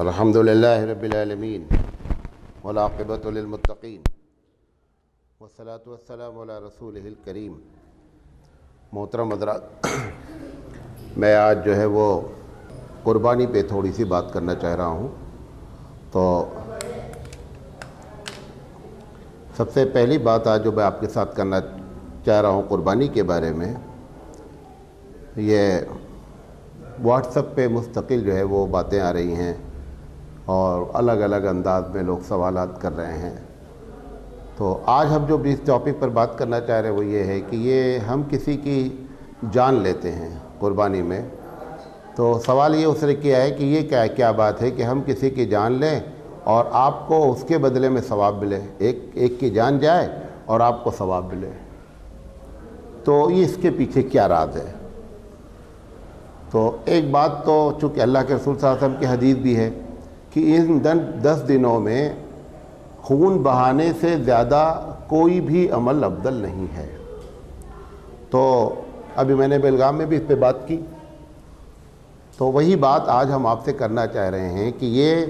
الحمد للہ رب العالمین ولاقبۃ للمتقین والصلاة والسلام علی رسول الکریم محترم حضرات، میں آج جو ہے وہ قربانی پہ تھوڑی سی بات کرنا چاہ رہا ہوں۔ تو سب سے پہلی بات آج جو میں آپ کے ساتھ کرنا چاہ رہا ہوں قربانی کے بارے میں، یہ واٹس اپ پہ مستقل جو ہے وہ باتیں آ رہی ہیں۔ اور الگ الگ انداز میں لوگ سوالات کر رہے ہیں۔ تو آج ہم جو بھی اس ٹاپک پر بات کرنا چاہ رہے ہیں وہ یہ ہے کہ یہ ہم کسی کی جان لیتے ہیں قربانی میں۔ تو سوال یہ اس نے کیا ہے کہ یہ کیا کیا بات ہے کہ ہم کسی کی جان لیں اور آپ کو اس کے بدلے میں ثواب ملے۔ ایک ایک کی جان جائے اور آپ کو ثواب ملے۔ تو یہ اس کے پیچھے کیا راز ہے؟ تو ایک بات تو چونکہ اللہ کے رسول صلی اللہ علیہ وسلم کی حدیث بھی ہے۔ کہ ان دس دنوں میں خون بہانے سے زیادہ کوئی بھی عمل افضل نہیں ہے۔ تو ابھی میں نے بیلگام میں بھی اس پہ بات کی۔ تو وہی بات آج ہم آپ سے کرنا چاہ رہے ہیں کہ یہ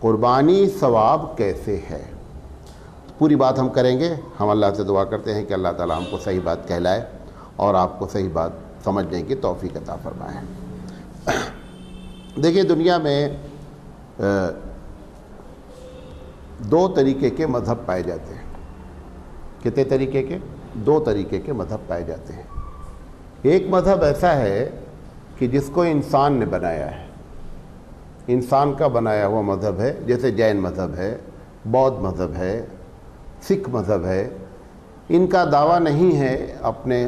قربانی ثواب کیسے ہے۔ پوری بات ہم کریں گے۔ ہم اللہ سے دعا کرتے ہیں کہ اللہ تعالیٰ ہم کو صحیح بات کہلائے اور آپ کو صحیح بات سمجھنے کی توفیق عطا فرمائے۔ دیکھیے دنیا میں دو طریقے کے مذہب پائے جاتے ہیں۔ کتنے طریقے کے؟ دو طریقے کے مذہب پائے جاتے ہیں۔ ایک مذہب ایسا ہے کہ جس کو انسان نے بنایا ہے۔ انسان کا بنایا ہوا مذہب ہے، جیسے جین مذہب ہے، بودھ مذہب ہے، سکھ مذہب ہے۔ ان کا دعویٰ نہیں ہے اپنے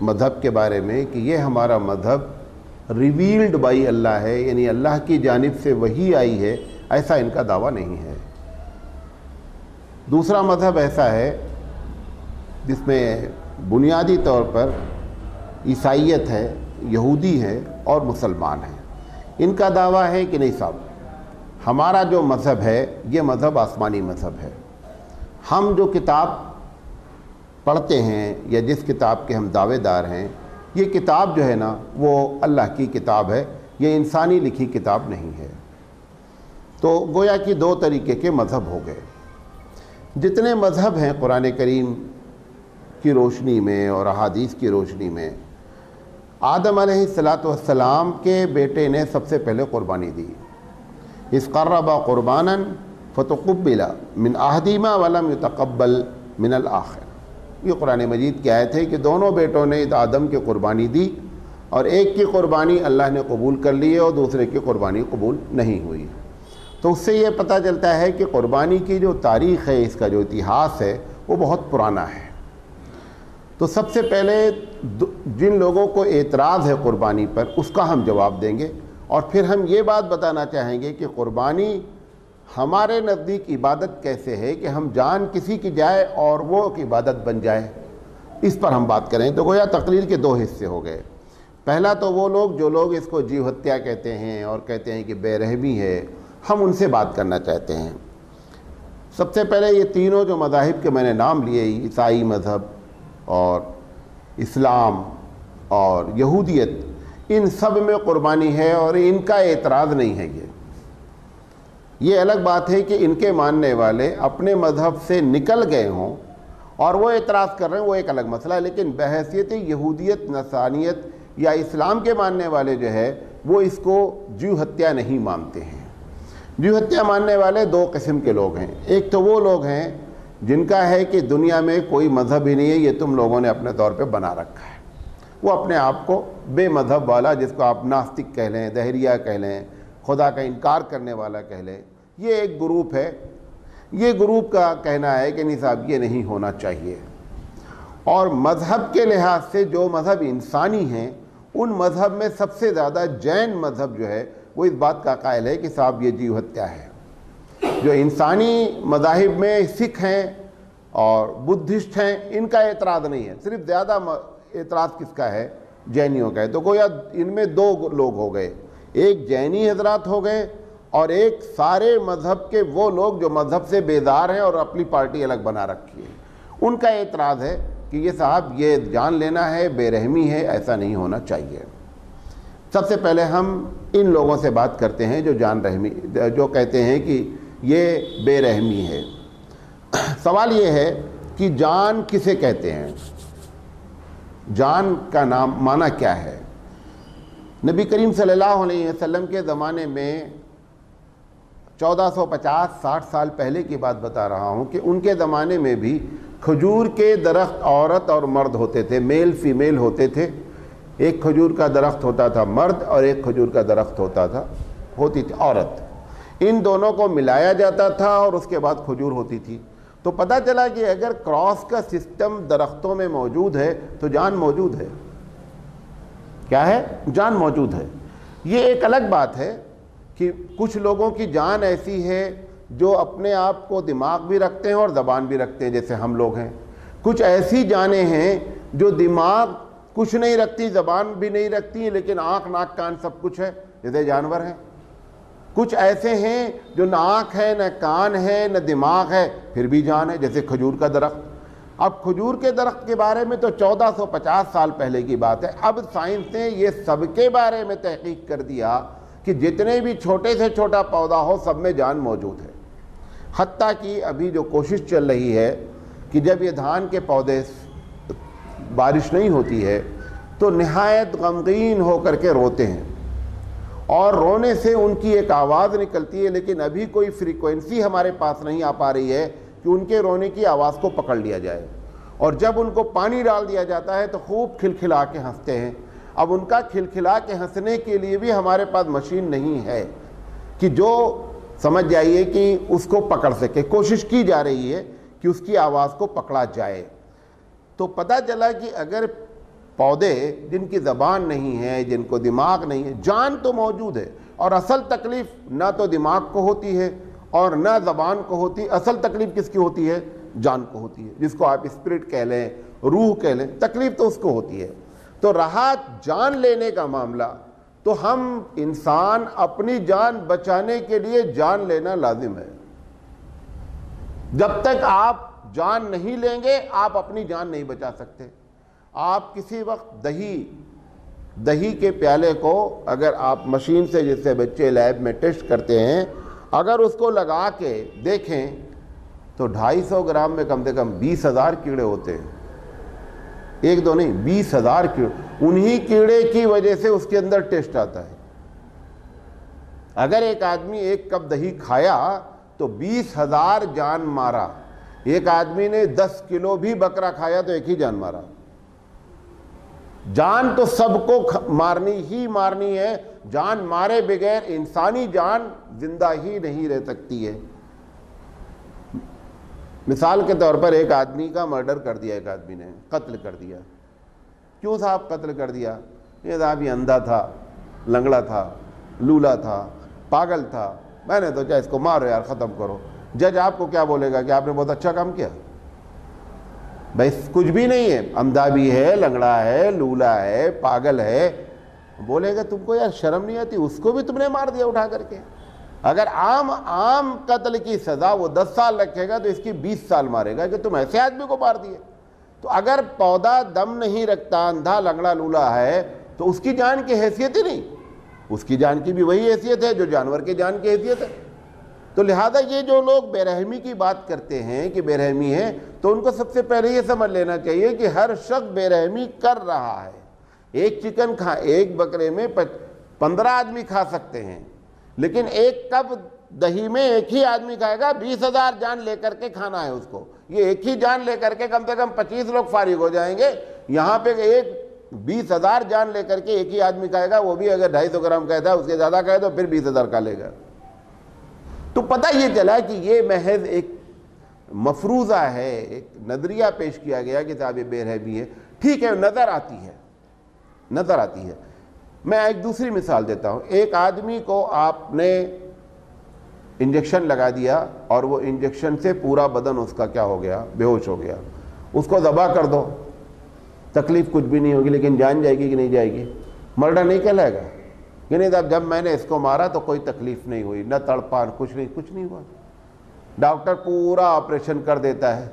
مذہب کے بارے میں کہ یہ ہمارا مذہب ریویلڈ بائی اللہ ہے یعنی اللہ کی جانب سے وہی آئی ہے، ایسا ان کا دعویٰ نہیں ہے۔ دوسرا مذہب ایسا ہے جس میں بنیادی طور پر عیسائیت ہے، یہودی ہے اور مسلمان ہیں ان کا دعویٰ ہے کہ نہیں صاحب، ہمارا جو مذہب ہے، یہ مذہب آسمانی مذہب ہے۔ ہم جو کتاب پڑھتے ہیں یا جس کتاب کے ہم دعوے دار ہیں یہ کتاب جو ہے نا وہ اللہ کی کتاب ہے، یہ انسانی لکھی کتاب نہیں ہے۔ تو گویا کہ دو طریقے کے مذہب ہو گئے۔ جتنے مذہب ہیں قرآن کریم کی روشنی میں اور احادیث کی روشنی میں، آدم علیہ السلاۃ والسلام کے بیٹے نے سب سے پہلے قربانی دی۔ اس قربہ قربانا فتقبلا من احدیمہ ولم یتقبل من الآخر یہ قرآن مجید کی آیت ہے کہ دونوں بیٹوں نے آدم کی قربانی دی اور ایک کی قربانی اللہ نے قبول کر لی ہے اور دوسرے کی قربانی قبول نہیں ہوئی۔ تو اس سے یہ پتہ چلتا ہے کہ قربانی کی جو تاریخ ہے، اس کا جو اتہاس ہے، وہ بہت پرانا ہے۔ تو سب سے پہلے جن لوگوں کو اعتراض ہے قربانی پر، اس کا ہم جواب دیں گے اور پھر ہم یہ بات بتانا چاہیں گے کہ قربانی ہمارے نزدیک عبادت کیسے ہے کہ ہم جان کسی کی جائے اور وہ عبادت بن جائے؟ اس پر ہم بات کریں تو گویا تقریر کے دو حصے ہو گئے۔ پہلا تو وہ لوگ جو لوگ اس کو جیو ہتیا کہتے ہیں اور کہتے ہیں کہ بے رحمی ہے، ہم ان سے بات کرنا چاہتے ہیں۔ سب سے پہلے یہ تینوں جو مذاہب کے میں نے نام لیے، عیسائی مذہب اور اسلام اور یہودیت، ان سب میں قربانی ہے اور ان کا اعتراض نہیں ہے یہ۔ یہ الگ بات ہے کہ ان کے ماننے والے اپنے مذہب سے نکل گئے ہوں اور وہ اعتراض کر رہے ہیں، وہ ایک الگ مسئلہ ہے۔ لیکن بحیثیت یہودیت نسانیت یا اسلام کے ماننے والے جو ہے، وہ اس کو جو ہتیا نہیں مانتے ہیں۔ جو ہتیا ماننے والے دو قسم کے لوگ ہیں۔ ایک تو وہ لوگ ہیں جن کا ہے کہ دنیا میں کوئی مذہب ہی نہیں ہے، یہ تم لوگوں نے اپنے طور پہ بنا رکھا ہے۔ وہ اپنے آپ کو بے مذہب والا، جس کو آپ ناستک کہہ لیں، دہریہ کہہ لیں، خدا کا انکار کرنے والا کہہ لیں یہ ایک گروپ ہے۔ یہ گروپ کا کہنا ہے کہ نہیں صاحب، یہ نہیں ہونا چاہیے۔ اور مذہب کے لحاظ سے جو مذہب انسانی ہیں، ان مذہب میں سب سے زیادہ جین مذہب جو ہے، وہ اس بات کا قائل ہے کہ صاحب، یہ جیو ہتیا ہے۔ جو انسانی مذاہب میں سکھ ہیں اور بدھسٹ ہیں، ان کا اعتراض نہیں ہے۔ صرف زیادہ اعتراض کس کا ہے؟ جینیوں کا ہے۔ تو گویا ان میں دو لوگ ہو گئے۔ ایک جینی حضرات ہو گئے اور ایک سارے مذہب کے وہ لوگ جو مذہب سے بیدار ہیں اور اپنی پارٹی الگ بنا رکھی ہے۔ ان کا اعتراض ہے کہ یہ صاحب یہ جان لینا ہے، بے رحمی ہے، ایسا نہیں ہونا چاہیے۔ سب سے پہلے ہم ان لوگوں سے بات کرتے ہیں جو جان رحمی، جو کہتے ہیں کہ یہ بے رحمی ہے۔ سوال یہ ہے کہ جان کسے کہتے ہیں؟ جان کا نام، معنی کیا ہے؟ نبی کریم صلی اللہ علیہ وسلم کے زمانے میں چودہ سو پچاس، ساٹھ سال پہلے کی بات بتا رہا ہوں کہ ان کے زمانے میں بھی کھجور کے درخت عورت اور مرد ہوتے تھے میل فیمیل ہوتے تھے۔ ایک کھجور کا درخت ہوتا تھا مرد اور ایک کھجور کا درخت ہوتا تھا، ہوتی تھی عورت۔ ان دونوں کو ملایا جاتا تھا اور اس کے بعد کھجور ہوتی تھی۔ تو پتہ چلا کہ اگر کراس کا سسٹم درختوں میں موجود ہے تو جان موجود ہے۔ کیا ہے؟ جان موجود ہے۔ یہ ایک الگ بات ہے۔ کہ کچھ لوگوں کی جان ایسی ہے جو اپنے آپ کو دماغ بھی رکھتے ہیں اور زبان بھی رکھتے ہیں، جیسے ہم لوگ ہیں۔ کچھ ایسی جانیں ہیں جو دماغ کچھ نہیں رکھتی، زبان بھی نہیں رکھتی، لیکن آنکھ، ناک، کان سب کچھ ہے، جیسے جانور ہیں۔ کچھ ایسے ہیں جو نہ آنکھ ہے، نہ کان ہے، نہ دماغ ہے، پھر بھی جان ہے، جیسے کھجور کا درخت۔ اب کھجور کے درخت کے بارے میں تو چودہ سو پچاس سال پہلے کی بات ہے۔ اب سائنس نے یہ سب کے بارے میں تحقیق کر دیا کہ جتنے بھی چھوٹے سے چھوٹا پودا ہو، سب میں جان موجود ہے۔ حتیٰ کہ ابھی جو کوشش چل رہی ہے کہ جب یہ دھان کے پودے بارش نہیں ہوتی ہے، تو نہایت غمگین ہو کر کے روتے ہیں۔ اور رونے سے ان کی ایک آواز نکلتی ہے، لیکن ابھی کوئی فریکوینسی ہمارے پاس نہیں آ پا رہی ہے کہ ان کے رونے کی آواز کو پکڑ لیا جائے۔ اور جب ان کو پانی ڈال دیا جاتا ہے، تو خوب کھلکھلا کے ہنستے ہیں۔ اب ان کا کھلکھلا کے ہنسنے کے لیے بھی ہمارے پاس مشین نہیں ہے کہ جو سمجھ جائیے کہ اس کو پکڑ سکے۔ کوشش کی جا رہی ہے کہ اس کی آواز کو پکڑا جائے۔ تو پتہ چلا کہ اگر پودے جن کی زبان نہیں ہے، جن کو دماغ نہیں ہے، جان تو موجود ہے اور اصل تکلیف نہ تو دماغ کو ہوتی ہے اور نہ زبان کو ہوتی، اصل تکلیف کس کی ہوتی ہے؟ جان کو ہوتی ہے، جس کو آپ اسپرٹ کہہ لیں، روح کہہ لیں، تکلیف تو اس کو ہوتی ہے۔ تو رہا جان لینے کا معاملہ، تو ہم انسان اپنی جان بچانے کے لیے جان لینا لازم ہے۔ جب تک آپ جان نہیں لیں گے، آپ اپنی جان نہیں بچا سکتے۔ آپ کسی وقت دہی دہی کے پیالے کو اگر آپ مشین سے، جس سے بچے لیب میں ٹیسٹ کرتے ہیں، اگر اس کو لگا کے دیکھیں تو ڈھائی سو گرام میں کم سے کم بیس ہزار کیڑے ہوتے ہیں۔ ایک دو نہیں، بیس ہزار کیڑے، انہی کیڑے کی وجہ سے اس کے اندر ٹیسٹ آتا ہے۔ اگر ایک آدمی ایک کپ دہی کھایا تو بیس ہزار جان مارا۔ ایک آدمی نے دس کلو بھی بکرا کھایا تو ایک ہی جان مارا۔ جان تو سب کو مارنی ہی مارنی ہے۔ جان مارے بغیر انسانی جان زندہ ہی نہیں رہ سکتی ہے۔ مثال کے طور پر ایک آدمی کا مرڈر کر دیا، ایک آدمی نے قتل کر دیا۔ کیوں صاحب قتل کر دیا؟ یہ صاحب یہ اندھا تھا، لنگڑا تھا، لولا تھا، پاگل تھا۔ میں نے تو چاہے اس کو مارو یار، ختم کرو۔ جج آپ کو کیا بولے گا کہ آپ نے بہت اچھا کام کیا؟ بھائی، کچھ بھی نہیں ہے۔ اندھا بھی ہے، لنگڑا ہے، لولا ہے، پاگل ہے۔ بولے گا، تم کو یار شرم نہیں آتی؟ اس کو بھی تم نے مار دیا اٹھا کر کے۔ اگر عام عام قتل کی سزا وہ دس سال رکھے گا تو اس کی بیس سال مارے گا کہ تم ایسے آدمی کو مار دیے۔ تو اگر پودا دم نہیں رکھتا، اندھا لنگڑا لولا ہے، تو اس کی جان کی حیثیت ہی نہیں۔ اس کی جان کی بھی وہی حیثیت ہے جو جانور کی جان کی حیثیت ہے۔ تو لہذا یہ جو لوگ بے رحمی کی بات کرتے ہیں کہ بے رحمی ہے تو ان کو سب سے پہلے یہ سمجھ لینا چاہیے کہ ہر شخص بے رحمی کر رہا ہے۔ ایک چکن کھا، ایک بکرے میں پندرہ آدمی کھا سکتے ہیں۔ لیکن ایک کپ دہی میں ایک ہی آدمی کھائے گا، بیس ہزار جان لے کر کے کھانا ہے اس کو۔ یہ ایک ہی جان لے کر کے کم سے کم پچیس لوگ فارغ ہو جائیں گے۔ یہاں پہ ایک بیس ہزار جان لے کر کے ایک ہی آدمی کھائے گا، وہ بھی اگر ڈھائی سو گرام کہتا ہے، اس کے زیادہ کہے تو پھر بیس ہزار کا لے گا۔ تو پتہ یہ چلا کہ یہ محض ایک مفروضہ ہے، ایک نظریہ پیش کیا گیا کہ صاحب بے رحمی ہے۔ ٹھیک ہے، نظر آتی ہے، نظر آتی ہے۔ میں ایک دوسری مثال دیتا ہوں۔ ایک آدمی کو آپ نے انجیکشن لگا دیا اور وہ انجیکشن سے پورا بدن اس کا کیا ہو گیا؟ بے ہوش ہو گیا۔ اس کو ذبح کر دو۔ تکلیف کچھ بھی نہیں ہوگی، لیکن جان جائے گی کہ نہیں جائے گی۔ مرڈر نہیں کہلائے گا۔ یعنی جب میں نے اس کو مارا تو کوئی تکلیف نہیں ہوئی، نہ تڑپان، کچھ نہیں کچھ نہیں ہوا۔ ڈاکٹر پورا آپریشن کر دیتا ہے۔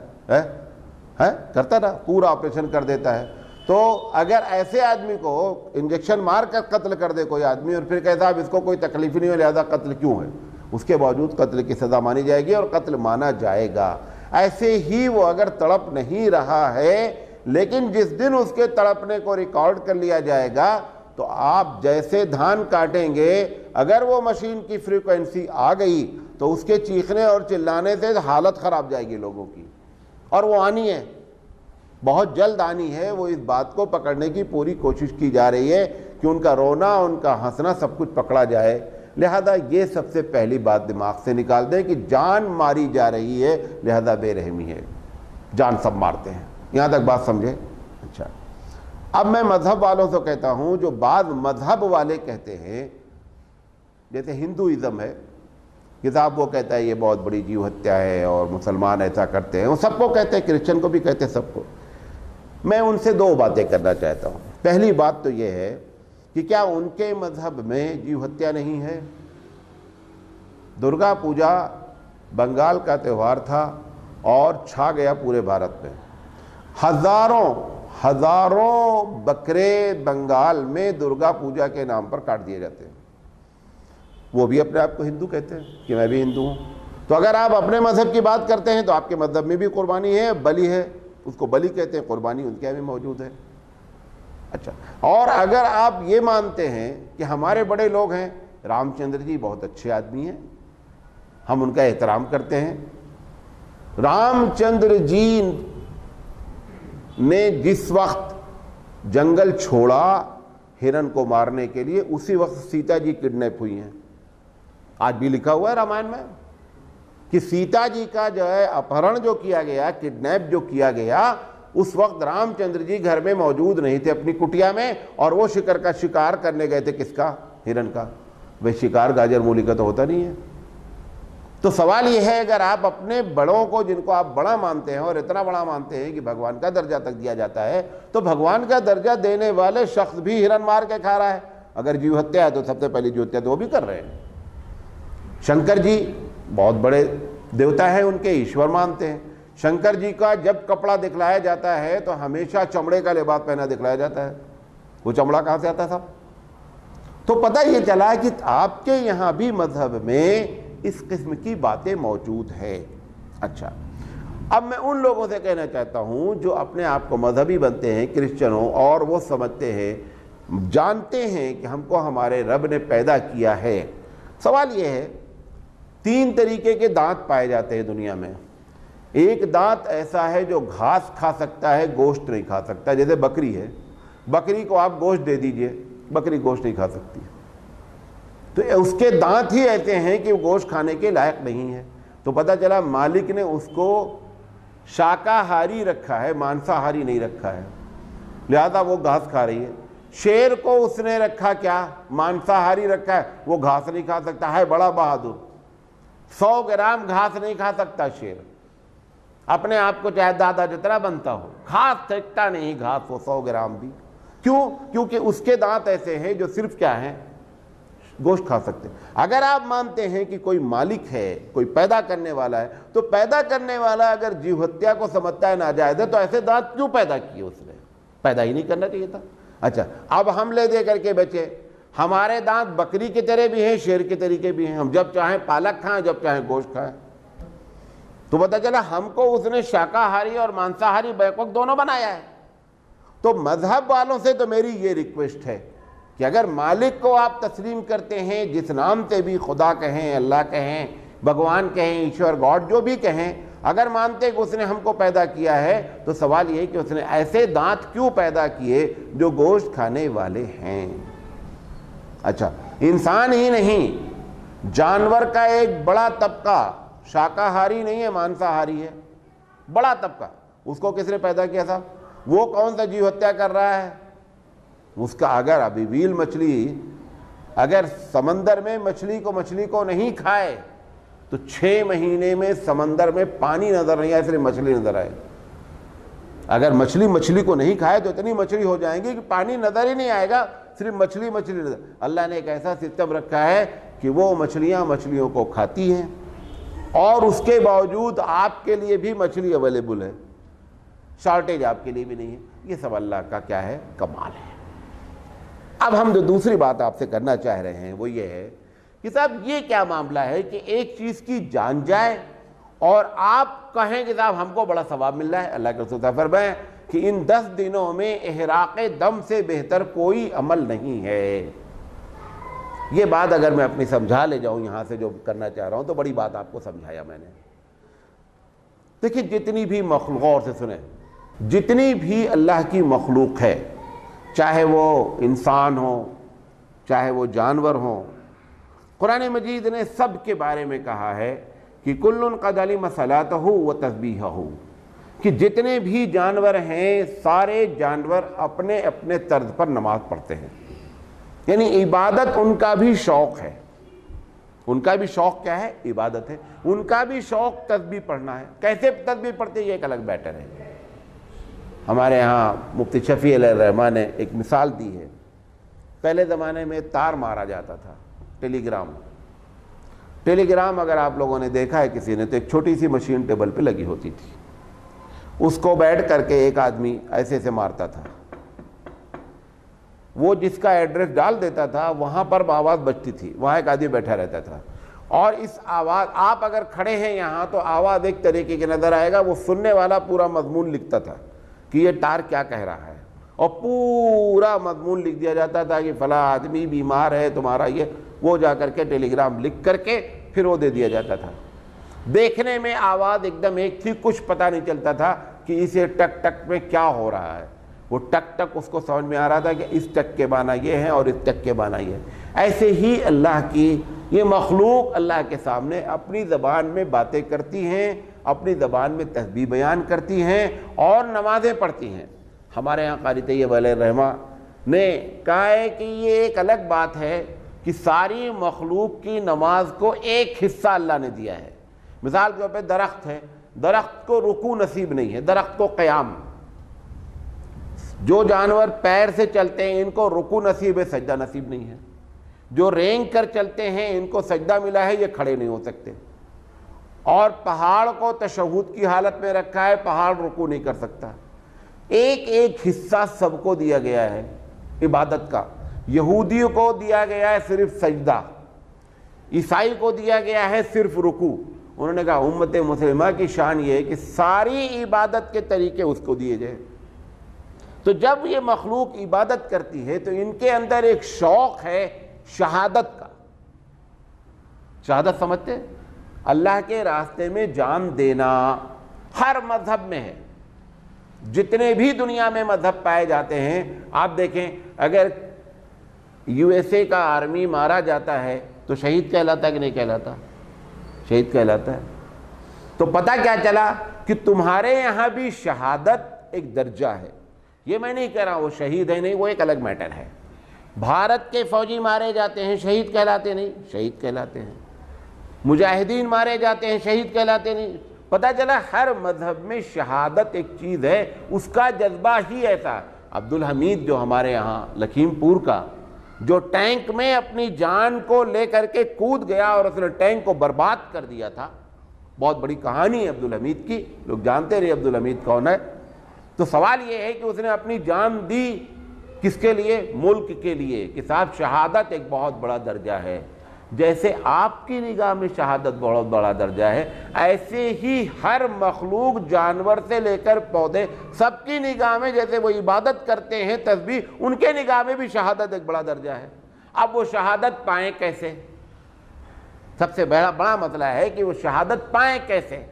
کرتا نا پورا آپریشن کر دیتا ہے۔ تو اگر ایسے آدمی کو انجیکشن مار کر قتل کر دے کوئی آدمی اور پھر کہتا اب اس کو کوئی تکلیف نہیں ہو لہذا قتل کیوں ہے؟ اس کے باوجود قتل کی سزا مانی جائے گی اور قتل مانا جائے گا۔ ایسے ہی وہ اگر تڑپ نہیں رہا ہے، لیکن جس دن اس کے تڑپنے کو ریکارڈ کر لیا جائے گا، تو آپ جیسے دھان کاٹیں گے، اگر وہ مشین کی فریکوینسی آ گئی، تو اس کے چیخنے اور چلانے سے حالت خراب جائے گی لوگوں کی۔ اور وہ آنی ہے۔ بہت جلد آنی ہے، وہ اس بات کو پکڑنے کی پوری کوشش کی جا رہی ہے کہ ان کا رونا، ان کا ہنسنا سب کچھ پکڑا جائے۔ لہذا یہ سب سے پہلی بات دماغ سے نکال دیں کہ جان ماری جا رہی ہے، لہذا بے رحمی ہے۔ جان سب مارتے ہیں۔ یہاں تک بات سمجھے؟ اچھا۔ اب میں مذہب والوں سے کہتا ہوں، جو بعض مذہب والے کہتے ہیں، جیسے ہندوازم ہے کتاب وہ کہتا ہے، یہ بہت بڑی جیو ہتیا ہے اور مسلمان ایسا کرتے ہیں۔ وہ سب کو کہتے ہیں، کرسچن کو بھی کہتے ہیں، سب کو۔ میں ان سے دو باتیں کرنا چاہتا ہوں۔ پہلی بات تو یہ ہے کہ کیا ان کے مذہب میں جیو ہتیا نہیں ہے؟ درگا پوجا بنگال کا تہوار تھا اور چھا گیا پورے بھارت میں۔ ہزاروں ہزاروں بکرے بنگال میں درگا پوجا کے نام پر کاٹ دیے جاتے ہیں۔ وہ بھی اپنے آپ کو ہندو کہتے ہیں کہ میں بھی ہندو ہوں۔ تو اگر آپ اپنے مذہب کی بات کرتے ہیں تو آپ کے مذہب میں بھی قربانی ہے، بلی ہے۔ اس کو بلی کہتے ہیں، قربانی ان کے یہاں بھی موجود ہے۔ اچھا اور اگر آپ یہ مانتے ہیں کہ ہمارے بڑے لوگ ہیں رام چندر جی بہت اچھے آدمی ہیں، ہم ان کا احترام کرتے ہیں۔ رام چندر جی نے جس وقت جنگل چھوڑا ہرن کو مارنے کے لیے، اسی وقت سیتا جی کڈنیپ ہوئی ہیں۔ آج بھی لکھا ہوا ہے رامائن میں۔ کہ سیتا جی کا جو ہے اپہرن جو کیا گیا کڈنیپ جو کیا گیا، اس وقت رام چندر جی گھر میں موجود نہیں تھے اپنی کٹیا میں، اور وہ شکر کا شکار کرنے گئے تھے کس کا؟ ہرن کا۔ وہ شکار گاجر مولی کا تو ہوتا نہیں ہے۔ تو سوال یہ ہے، اگر آپ اپنے بڑوں کو، جن کو آپ بڑا مانتے ہیں اور اتنا بڑا مانتے ہیں کہ بھگوان کا درجہ تک دیا جاتا ہے، تو بھگوان کا درجہ دینے والے شخص بھی ہرن مار کے کھا رہا ہے۔ اگر جیو ہتیا ہے تو سب سے پہلی جیو ہتیا تو وہ بھی کر رہے ہیں۔ شنکر جی بہت بڑے دیوتا ہیں ان کے، ایشور مانتے ہیں۔ شنکر جی کا جب کپڑا دکھلایا جاتا ہے تو ہمیشہ چمڑے کا لباس پہنا دکھلایا جاتا ہے۔ وہ چمڑا کہاں سے آتا ہے تو پتہ یہ چلا کہ آپ کے یہاں بھی مذہب میں اس قسم کی باتیں موجود ہے اچھا اب میں ان لوگوں سے کہنا چاہتا ہوں جو اپنے آپ کو مذہبی بنتے ہیں، کرسچنوں، اور وہ سمجھتے ہیں، جانتے ہیں کہ ہم کو ہمارے رب نے پیدا کیا ہے۔ سوال یہ ہے تین طریقے کے دانت پائے جاتے ہیں دنیا میں۔ ایک دانت ایسا ہے جو گھاس کھا سکتا ہے، گوشت نہیں کھا سکتا۔ جیسے بکری ہے، بکری کو آپ گوشت دے دیجیے، بکری گوشت نہیں کھا سکتی۔ تو اس کے دانت ہی ایسے ہیں کہ وہ گوشت کھانے کے لائق نہیں ہے۔ تو پتہ چلا مالک نے اس کو شاکاہاری رکھا ہے، مانساہاری نہیں رکھا ہے۔ لہذا وہ گھاس کھا رہی ہے۔ شیر کو اس نے رکھا کیا؟ مانساہاری رکھا ہے۔ وہ گھاس نہیں کھا سکتا۔ ہے، بڑا بہادر۔ سو گرام گھاس نہیں کھا سکتا شیر۔ اپنے آپ کو چاہے دادا جتنا بنتا ہو۔ گھاس تھکتا نہیں، گھاس وہ سو گرام بھی۔ کیوں؟ کیونکہ اس کے دانت ایسے ہیں جو صرف کیا ہیں؟ گوشت کھا سکتے اگر آپ مانتے ہیں کہ کوئی مالک ہے، کوئی پیدا کرنے والا ہے، تو پیدا کرنے والا اگر جیو ہتیا کو سمجھتا ہے، ناجائز ہے، تو ایسے دانت کیوں پیدا کیے اس نے؟ پیدا ہی نہیں کرنا چاہیے تھا۔ اچھا اب ہم لے دے کر کے بچے۔ ہمارے دانت بکری کی طرح بھی ہیں، شیر کے طریقے بھی ہیں۔ ہم جب چاہیں پالک کھائیں، جب چاہیں گوشت کھائیں۔ تو پتا چلا ہم کو اس نے شاکاہاری اور مانساہاری بیک وقت دونوں بنایا ہے۔ تو مذہب والوں سے تو میری یہ ریکویسٹ ہے کہ اگر مالک کو آپ تسلیم کرتے ہیں، جس نام سے بھی خدا کہیں، اللہ کہیں، بھگوان کہیں، ایشور گاڈ جو بھی کہیں، اگر مانتے کہ اس نے ہم کو پیدا کیا ہے، تو سوال یہ کہ اس نے ایسے دانت کیوں پیدا کیے جو گوشت کھانے والے ہیں؟ اچھا انسان ہی نہیں، جانور کا ایک بڑا طبقہ شاکاہاری نہیں ہے، مانساہاری ہے، بڑا طبقہ۔ اس کو کس نے پیدا کیا تھا؟ وہ کون سا جیو ہتیا کر رہا ہے؟ اس کا اگر ابھی ویل مچھلی، اگر سمندر میں مچھلی کو مچھلی کو نہیں کھائے، تو چھ مہینے میں سمندر میں پانی نظر نہیں آئے صرف مچھلی نظر آئے۔ اگر مچھلی مچھلی کو نہیں کھائے تو اتنی مچھلی ہو جائیں گی کہ پانی نظر ہی نہیں آئے گا۔ صرف مچھلی مچھلی نظر اللہ نے ایک ایسا سسٹم رکھا ہے کہ وہ مچھلیاں مچھلیوں کو کھاتی ہیں اور اس کے باوجود آپ کے لیے بھی مچھلی اویلیبل ہے شارٹیج آپ کے لیے بھی نہیں ہے۔ یہ سب اللہ کا کیا ہے؟ کمال ہے۔ اب ہم جو دوسری بات آپ سے کرنا چاہ رہے ہیں وہ یہ ہے کہ صاحب یہ کیا معاملہ ہے کہ ایک چیز کی جان جائے اور آپ کہیں کہ صاحب ہم کو بڑا ثواب مل رہا ہے۔ اللہ کے رسول فرمائیں کہ ان دس دنوں میں احراق دم سے بہتر کوئی عمل نہیں ہے۔ یہ بات اگر میں اپنی سمجھا لے جاؤں یہاں سے جو کرنا چاہ رہا ہوں، تو بڑی بات آپ کو سمجھایا میں نے۔ دیکھیں، جتنی بھی مخلوق اور سے سنیں، جتنی بھی اللہ کی مخلوق ہے، چاہے وہ انسان ہو، چاہے وہ جانور ہوں قرآن مجید نے سب کے بارے میں کہا ہے کہ کل قد علی مسلات ہو و تصبیح ہو کہ جتنے بھی جانور ہیں، سارے جانور اپنے اپنے طرز پر نماز پڑھتے ہیں۔ یعنی عبادت ان کا بھی شوق ہے۔ ان کا بھی شوق کیا ہے؟ عبادت ہے۔ ان کا بھی شوق تسبیح پڑھنا ہے۔ کیسے تسبیح پڑھتے یہ ایک الگ بیٹر ہے۔ ہمارے ہاں مفتی شفیع علیہ الرحمٰن نے ایک مثال دی ہے۔ پہلے زمانے میں تار مارا جاتا تھا ٹیلی گرام۔ ٹیلی گرام اگر آپ لوگوں نے دیکھا ہے کسی نے، تو ایک چھوٹی سی مشین ٹیبل پہ لگی ہوتی تھی۔ اس کو بیٹھ کر کے ایک آدمی ایسے ایسے مارتا تھا۔ وہ جس کا ایڈریس ڈال دیتا تھا، وہاں پر آواز بچتی تھی، وہاں ایک آدمی بیٹھا رہتا تھا۔ اور اس آواز، آپ اگر کھڑے ہیں یہاں تو آواز ایک طریقے کے نظر آئے گا، وہ سننے والا پورا مضمون لکھتا تھا کہ یہ ٹار کیا کہہ رہا ہے۔ اور پورا مضمون لکھ دیا جاتا تھا کہ فلاں آدمی بیمار ہے، تمہارا یہ، وہ جا کر کے ٹیلی گرام لکھ کر کے پھر وہ دے دیا جاتا تھا۔ دیکھنے میں آواز ایک دم ایک تھی، کچھ پتہ نہیں چلتا تھا کہ اسے ٹک ٹک میں کیا ہو رہا ہے۔ وہ ٹک ٹک اس کو سمجھ میں آ رہا تھا کہ اس ٹک کے بانا یہ ہے اور اس ٹک کے بانا یہ ہے ایسے ہی اللہ کی، یہ مخلوق اللہ کے سامنے اپنی زبان میں باتیں کرتی ہیں، اپنی زبان میں تسبیح بیان کرتی ہیں اور نمازیں پڑھتی ہیں۔ ہمارے یہاں قاری طیب علیہ الرحمہ نے کہا ہے کہ یہ ایک الگ بات ہے کہ ساری مخلوق کی نماز کو ایک حصہ اللہ نے دیا ہے۔ مثال کے طور پہ درخت ہے، درخت کو رکو نصیب نہیں ہے، درخت کو قیام۔ جو جانور پیر سے چلتے ہیں، ان کو رکو نصیب ہے، سجدہ نصیب نہیں ہے۔ جو رینگ کر چلتے ہیں، ان کو سجدہ ملا ہے، یہ کھڑے نہیں ہو سکتے۔ اور پہاڑ کو تشہد کی حالت میں رکھا ہے، پہاڑ رکو نہیں کر سکتا۔ ایک ایک حصہ سب کو دیا گیا ہے، عبادت کا۔ یہودیوں کو دیا گیا ہے صرف سجدہ، عیسائی کو دیا گیا ہے صرف رکو انہوں نے کہا، امت مسلمہ کی شان یہ ہے کہ ساری عبادت کے طریقے اس کو دیے جائیں۔ تو جب یہ مخلوق عبادت کرتی ہے تو ان کے اندر ایک شوق ہے شہادت کا۔ شہادت سمجھتے اللہ کے راستے میں جان دینا ہر مذہب میں ہے۔ جتنے بھی دنیا میں مذہب پائے جاتے ہیں، آپ دیکھیں، اگر یو ایس اے کا آرمی مارا جاتا ہے تو شہید کہلاتا ہے کہ نہیں کہلاتا؟ شہید کہلاتا ہے۔ تو پتہ کیا چلا کہ تمہارے یہاں بھی شہادت ایک درجہ ہے۔ یہ میں نہیں کہہ رہا وہ شہید ہے نہیں، وہ ایک الگ میٹر ہے۔ بھارت کے فوجی مارے جاتے ہیں، شہید کہلاتے نہیں، شہید کہلاتے ہیں۔ مجاہدین مارے جاتے ہیں، شہید کہلاتے نہیں۔ پتہ چلا ہر مذہب میں شہادت ایک چیز ہے، اس کا جذبہ ہی ایسا۔ عبدالحمید جو ہمارے یہاں لکھیم پور کا جو ٹینک میں اپنی جان کو لے کر کے کود گیا اور اس نے ٹینک کو برباد کر دیا تھا۔ بہت بڑی کہانی ہے عبدالحمید کی۔ لوگ جانتے رہے عبدالحمید کون ہے۔ تو سوال یہ ہے کہ اس نے اپنی جان دی کس کے لیے؟ ملک کے لیے۔ کہ صاحب شہادت ایک بہت بڑا درجہ ہے۔ جیسے آپ کی نگاہ میں شہادت بہت بڑا درجہ ہے، ایسے ہی ہر مخلوق جانور سے لے کر پودے سب کی نگاہ میں جیسے وہ عبادت کرتے ہیں، تسبیح، ان کے نگاہ میں بھی شہادت ایک بڑا درجہ ہے۔ اب وہ شہادت پائیں کیسے؟ سب سے بڑا بڑا مسئلہ ہے کہ وہ شہادت پائیں کیسے؟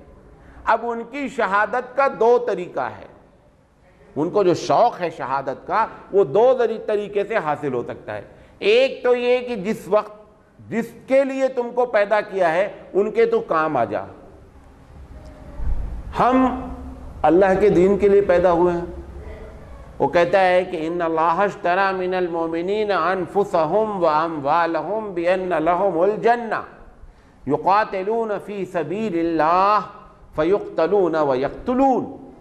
اب ان کی شہادت کا دو طریقہ ہے۔ ان کو جو شوق ہے شہادت کا، وہ دو طریقے سے حاصل ہو سکتا ہے۔ ایک تو یہ کہ جس وقت جس کے لیے تم کو پیدا کیا ہے، ان کے تو کام آ جا۔ ہم اللہ کے دین کے لیے پیدا ہوئے ہیں۔ وہ کہتا ہے کہ ان اللہ اشترى من المؤمنین انفسهم واموالهم بان لهم الجنہ۔ یقاتلون فی سبیل اللہ فیقتلون ویقتلون۔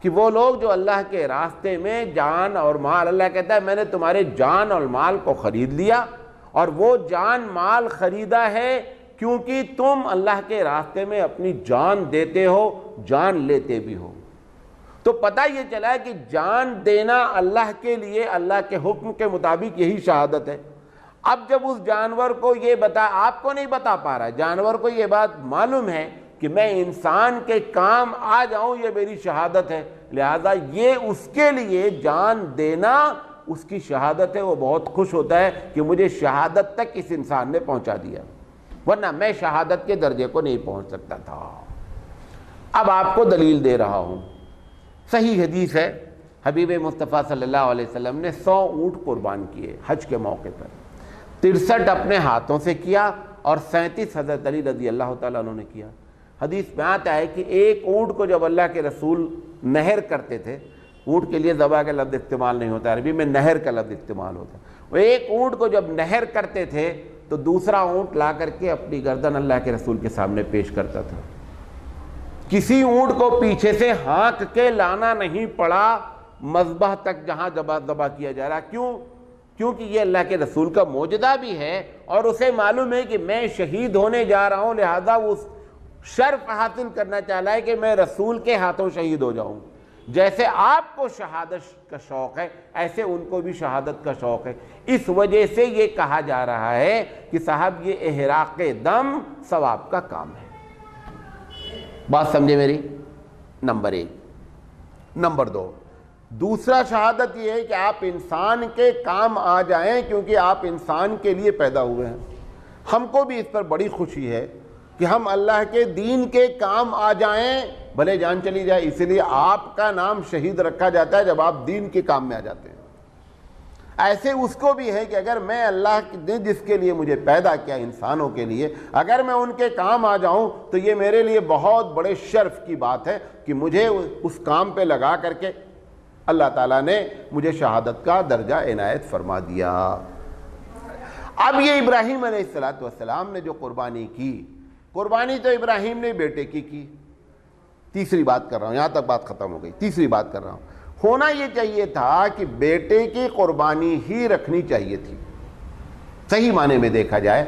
کہ وہ لوگ جو اللہ کے راستے میں جان اور مال، اللہ کہتا ہے میں نے تمہارے جان اور مال کو خرید لیا۔ اور وہ جان مال خریدا ہے کیونکہ تم اللہ کے راستے میں اپنی جان دیتے ہو، جان لیتے بھی ہو۔ تو پتہ یہ چلا کہ جان دینا اللہ کے لیے، اللہ کے حکم کے مطابق یہی شہادت ہے۔ اب جب اس جانور کو یہ بتا، آپ کو نہیں بتا پا رہا جانور کو یہ بات معلوم ہے کہ میں انسان کے کام آ جاؤں، یہ میری شہادت ہے۔ لہذا یہ اس کے لیے جان دینا اس کی شہادت ہے، وہ بہت خوش ہوتا ہے کہ مجھے شہادت تک اس انسان نے پہنچا دیا۔ ورنہ میں شہادت کے درجے کو نہیں پہنچ سکتا تھا۔ اب آپ کو دلیل دے رہا ہوں۔ صحیح حدیث ہے، حبیب مصطفیٰ صلی اللہ علیہ وسلم نے سو اونٹ قربان کیے حج کے موقع پر۔ ترسٹھ اپنے ہاتھوں سے کیا اور سینتیس حضرت علی رضی اللہ تعالیٰ انہوں نے کیا۔ حدیث میں آتا ہے کہ ایک اونٹ کو جب اللہ کے رسول نہر کرتے تھے اونٹ کے لیے ذبح کا لفظ استعمال نہیں ہوتا، عربی میں نہر کا لفظ استعمال ہوتا وہ ایک اونٹ کو جب نہر کرتے تھے، تو دوسرا اونٹ لا کر کے اپنی گردن اللہ کے رسول کے سامنے پیش کرتا تھا۔ کسی اونٹ کو پیچھے سے ہانک کے لانا نہیں پڑا، مذبح تک جہاں دبا کیا جا رہا۔ کیوں؟ کیونکہ یہ اللہ کے رسول کا موجدہ بھی ہے اور اسے معلوم ہے کہ میں شہید ہونے جا رہا ہوں، لہذا وہ شرف حاصل کرنا چاہ رہا ہے کہ میں رسول کے ہاتھوں شہید ہو جاؤں۔ جیسے آپ کو شہادت کا شوق ہے، ایسے ان کو بھی شہادت کا شوق ہے۔ اس وجہ سے یہ کہا جا رہا ہے کہ صاحب، یہ احراق دم ثواب کا کام ہے۔ بات سمجھے میری؟ نمبر ایک۔ نمبر دو۔ دوسرا شہادت یہ ہے کہ آپ انسان کے کام آ جائیں کیونکہ آپ انسان کے لیے پیدا ہوئے ہیں۔ ہم کو بھی اس پر بڑی خوشی ہے۔ کہ ہم اللہ کے دین کے کام آ جائیں، بھلے جان چلی جائے۔ اسی لیے آپ کا نام شہید رکھا جاتا ہے جب آپ دین کے کام میں آ جاتے ہیں۔ ایسے اس کو بھی ہے کہ اگر میں اللہ نے جس کے لیے مجھے پیدا کیا انسانوں کے لیے، اگر میں ان کے کام آ جاؤں تو یہ میرے لیے بہت بڑے شرف کی بات ہے کہ مجھے اس کام پہ لگا کر کے اللہ تعالیٰ نے مجھے شہادت کا درجہ عنایت فرما دیا۔ اب یہ ابراہیم علیہ السلام نے جو قربانی کی قربانی تو ابراہیم نے بیٹے کی کی۔ تیسری بات کر رہا ہوں، یہاں تک بات ختم ہو گئی۔ تیسری بات کر رہا ہوں۔ ہونا یہ چاہیے تھا کہ بیٹے کی قربانی ہی رکھنی چاہیے تھی۔ صحیح معنی میں دیکھا جائے،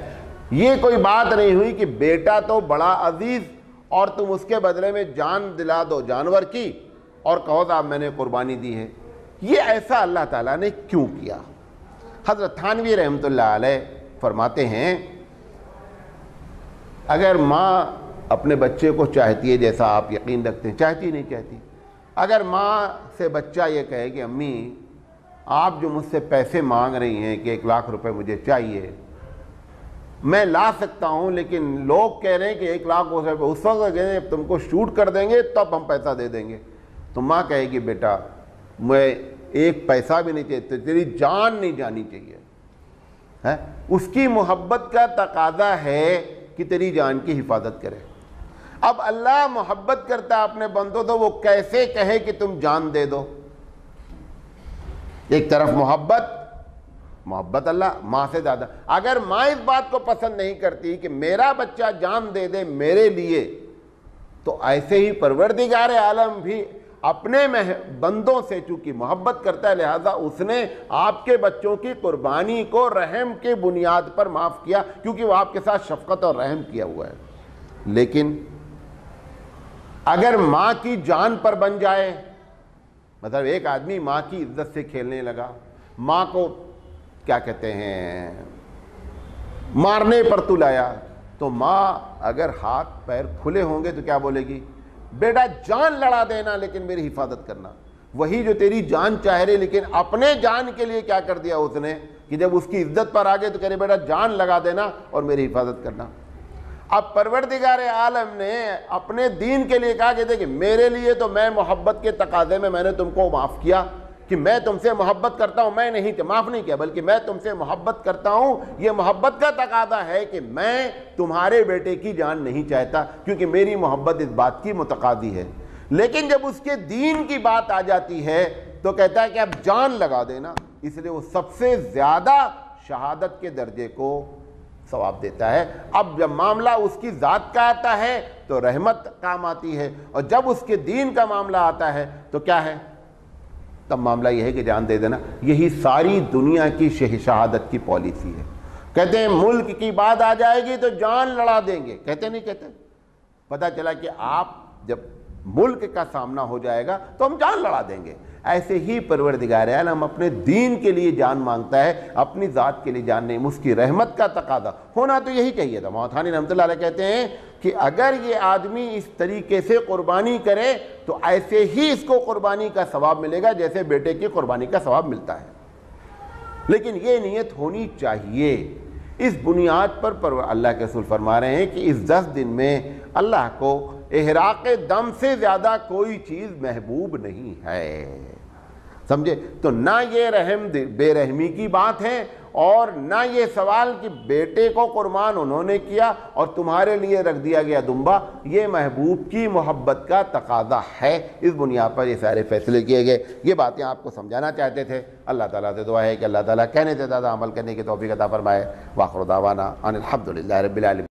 یہ کوئی بات نہیں ہوئی کہ بیٹا تو بڑا عزیز اور تم اس کے بدلے میں جان دلا دو، جانور کی۔ اور کہو صاحب میں نے قربانی دی ہے۔ یہ ایسا اللہ تعالیٰ نے کیوں کیا؟ حضرت تھانوی رحمت اللہ علیہ فرماتے ہیں اگر ماں اپنے بچے کو چاہتی ہے، جیسا آپ یقین رکھتے ہیں، چاہتی نہیں چاہتی۔ اگر ماں سے بچہ یہ کہے کہ امی، آپ جو مجھ سے پیسے مانگ رہی ہیں کہ ایک لاکھ روپے مجھے چاہیے، میں لا سکتا ہوں، لیکن لوگ کہہ رہے ہیں کہ ایک لاکھ روپے اس وقت کہہ تم کو شوٹ کر دیں گے، تب ہم پیسہ دے دیں گے۔ تو ماں کہے گی، بیٹا، میں ایک پیسہ بھی نہیں چاہیے، تیری جان نہیں جانی چاہیے۔ ہاں؟ اس کی محبت کا تقاضا ہے کہ تیری جان کی حفاظت کرے۔ اب اللہ محبت کرتا اپنے بندوں تو وہ کیسے کہے کہ تم جان دے دو؟ ایک طرف محبت محبت اللہ، ماں سے زیادہ۔ اگر ماں اس بات کو پسند نہیں کرتی کہ میرا بچہ جان دے دے میرے لیے، تو ایسے ہی پروردگار عالم بھی اپنے بندوں سے چونکہ محبت کرتا ہے، لہذا اس نے آپ کے بچوں کی قربانی کو رحم کے بنیاد پر معاف کیا، کیونکہ وہ آپ کے ساتھ شفقت اور رحم کیا ہوا ہے۔ لیکن اگر ماں کی جان پر بن جائے مطلب ایک آدمی ماں کی عزت سے کھیلنے لگا، ماں کو کیا کہتے ہیں، مارنے پر تو لایا تو ماں اگر ہاتھ پیر کھلے ہوں گے تو کیا بولے گی؟ بیٹا جان لڑا دینا لیکن میری حفاظت کرنا۔ وہی جو تیری جان چاہ رہے لیکن اپنے جان کے لیے کیا کر دیا اس نے؟ کہ جب اس کی عزت پر آگے تو کہہ رہے بیٹا جان لگا دینا اور میری حفاظت کرنا۔ اب پروردگار عالم نے اپنے دین کے لیے کہا کہ میرے لیے تو میں محبت کے تقاضے میں میں نے تم کو معاف کیا۔ کہ میں تم سے محبت کرتا ہوں، میں نہیں معاف نہیں کیا، بلکہ میں تم سے محبت کرتا ہوں۔ یہ محبت کا تقاضا ہے کہ میں تمہارے بیٹے کی جان نہیں چاہتا، کیونکہ میری محبت اس بات کی متقاضی ہے۔ لیکن جب اس کے دین کی بات آ جاتی ہے، تو کہتا ہے کہ اب جان لگا دینا، اس لیے وہ سب سے زیادہ شہادت کے درجے کو ثواب دیتا ہے۔ اب جب معاملہ اس کی ذات کا آتا ہے، تو رحمت کام آتی ہے۔ اور جب اس کے دین کا معاملہ آتا ہے، تو کیا ہے؟ تب معاملہ یہ ہے کہ جان دے دینا، یہی ساری دنیا کی شہادت کی پالیسی ہے۔ کہتے ہیں ملک کی بات آ جائے گی تو جان لڑا دیں گے۔ کہتے نہیں کہتے۔ پتا چلا کہ آپ جب ملک کا سامنا ہو جائے گا تو ہم جان لڑا دیں گے۔ ایسے ہی پروردگار عالم اپنے دین کے لیے جان مانگتا ہے، اپنی ذات کے لیے جان نہیں، اس کی رحمت کا تقاضا۔ ہونا تو یہی چاہیے تھا۔ محتانی رحمۃ اللہ علیہ کہتے ہیں کہ اگر یہ آدمی اس طریقے سے قربانی کرے تو ایسے ہی اس کو قربانی کا ثواب ملے گا جیسے بیٹے کی قربانی کا ثواب ملتا ہے۔ لیکن یہ نیت ہونی چاہیے۔ اس بنیاد پر اللہ کے رسول فرما رہے ہیں کہ اس دس دن میں اللہ کو احراق دم سے زیادہ کوئی چیز محبوب نہیں ہے۔ سمجھے؟ تو نہ یہ رحم بے رحمی کی بات ہے اور نہ یہ سوال کہ بیٹے کو قربان انہوں نے کیا اور تمہارے لیے رکھ دیا گیا دمبا، یہ محبوب کی محبت کا تقاضا ہے۔ اس بنیاد پر یہ سارے فیصلے کیے گئے۔ یہ باتیں آپ کو سمجھانا چاہتے تھے۔ اللہ تعالیٰ سے دعا ہے کہ اللہ تعالیٰ کہنے سے زیادہ عمل کرنے کی توفیق عطا فرمائے۔ واخر دعوانا ان الحمد للہ رب العالمین۔